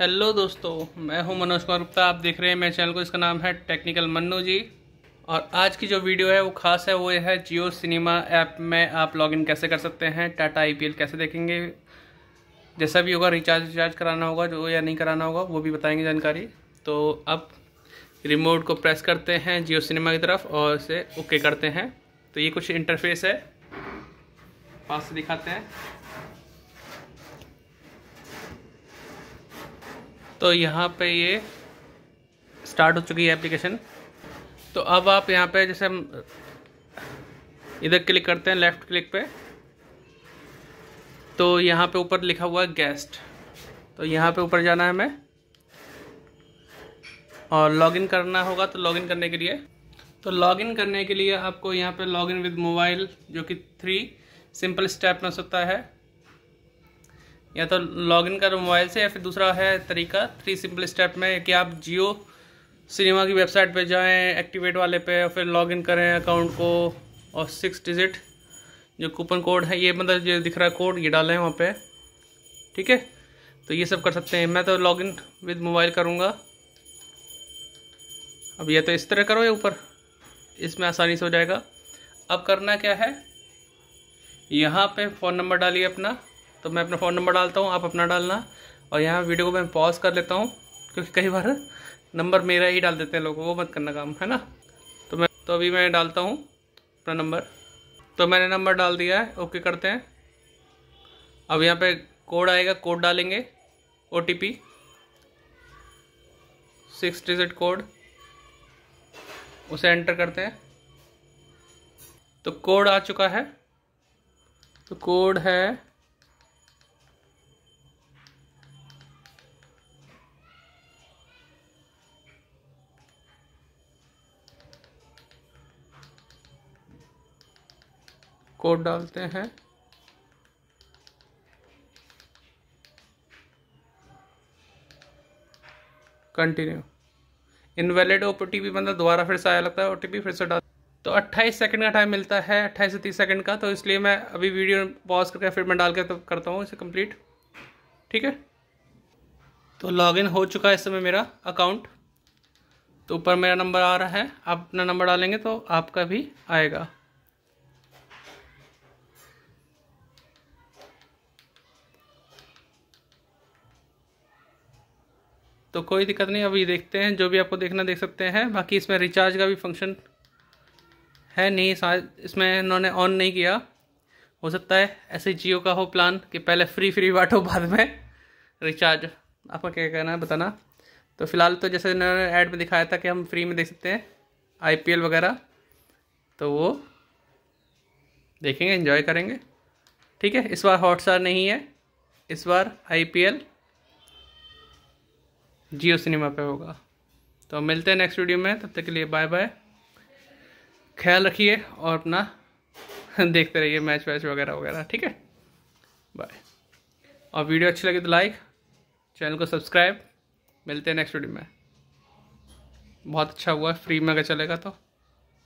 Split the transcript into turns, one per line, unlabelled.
Hello दोस्तों, मैं हूँ मनोज कुमार गुप्ता। आप देख रहे हैं मेरे चैनल को, इसका नाम है टेक्निकल मन्नू जी। और आज की जो वीडियो है, वो खास है, वो है जियो सिनेमा ऐप में आप लॉगिन कैसे कर सकते हैं, टाटा आईपीएल कैसे देखेंगे, जैसा भी होगा, रिचार्ज रिचार्ज कराना होगा, जो या नहीं कराना होगा, वो भी बताएँगे जानकारी। तो अब रिमोट को प्रेस करते हैं जियो सिनेमा की तरफ़ और इसे ओके करते हैं। तो ये कुछ इंटरफेस है। पास दिखाते हैं। तो यहाँ पे ये स्टार्ट हो चुकी है एप्लीकेशन तो अब आप यहाँ पे जैसे हम, इधर क्लिक करते हैं लेफ़्ट क्लिक पे। तो यहाँ पे ऊपर लिखा हुआ है गेस्ट तो यहाँ पे ऊपर जाना है हमें। और लॉगिन करना होगा तो लॉगिन करने के लिए। तो लॉगिन करने के लिए आपको यहाँ पे लॉगिन विद मोबाइल जो कि थ्री सिंपल स्टेप में सकता है। या तो लॉगिन करो मोबाइल से या फिर दूसरा है तरीका थ्री सिंपल स्टेप में कि आप जियो सिनेमा की वेबसाइट पे जाएँ एक्टिवेट वाले पे और फिर लॉगिन करें अकाउंट को और सिक्स डिजिट जो कूपन कोड है, ये मतलब जो दिख रहा है कोड ये डालें वहाँ पे। ठीक है? तो ये सब कर सकते हैं। मैं तो लॉगिन विद मोबाइल करूँगा। अब ये तो इस तरह करो ये ऊपर। इसमें आसानी से हो जाएगा। अब करना क्या है? यहाँ पे फ़ोन नंबर डालिए अपना। तो मैं अपना फ़ोन नंबर डालता हूँ, आप अपना डालना। और यहाँ वीडियो को मैं पॉज कर लेता हूँ, क्योंकि कई बार नंबर मेरा ही डाल देते हैं लोग, वो मत करना काम, है ना? तो मैं तो अभी मैं डालता हूँ अपना नंबर तो मैंने नंबर डाल दिया है ओके करते हैं। अब यहाँ पे कोड आएगा कोड डालेंगे O T P six digit code उसे एंटर करते हैं। तो कोड आ चुका है। तो कोड है कोड डालते हैं। Continue invalid O T P मतलब दोबारा फिर से आया लगता है ओ टी पी फिर से डाल। तो 28 सेकंड का टाइम मिलता है 28 से 30 सेकंड का तो इसलिए मैं अभी वीडियो पॉज करके फिर मैं डाल के तो करता हूँ इसे कंप्लीट ठीक है? तो लॉगिन हो चुका है इस समय मेरा अकाउंट तो ऊपर मेरा नंबर आ रहा है, आप अपना नंबर डालेंगे तो आपका भी आएगा। तो कोई दिक्कत नहीं, अभी देखते हैं, जो भी आपको देखना देख सकते हैं। बाकी इसमें रिचार्ज का भी फ़ंक्शन है नहीं इसमें इन्होंने ऑन नहीं किया। हो सकता है ऐसे जियो का हो प्लान कि पहले फ्री फ्री बांटो बाद में रिचार्ज आपका क्या कहना है, बताना। तो फ़िलहाल तो जैसे इन्होंने ऐड में दिखाया था कि हम फ्री में देख सकते हैं आईपीएल वगैरह। तो वो देखेंगे इन्जॉय करेंगे। ठीक है, इस बार हॉटस्टार नहीं है, इस बार आईपीएल जियो सिनेमा पे होगा। तो मिलते हैं नेक्स्ट वीडियो में, तब तक के लिए बाय बाय ख्याल रखिए और अपना देखते रहिए मैच वैच वगैरह वगैरह, ठीक है? बाय और वीडियो अच्छी लगी तो लाइक चैनल को सब्सक्राइब मिलते हैं नेक्स्ट वीडियो में। बहुत अच्छा हुआ फ्री में अगर चलेगा तो।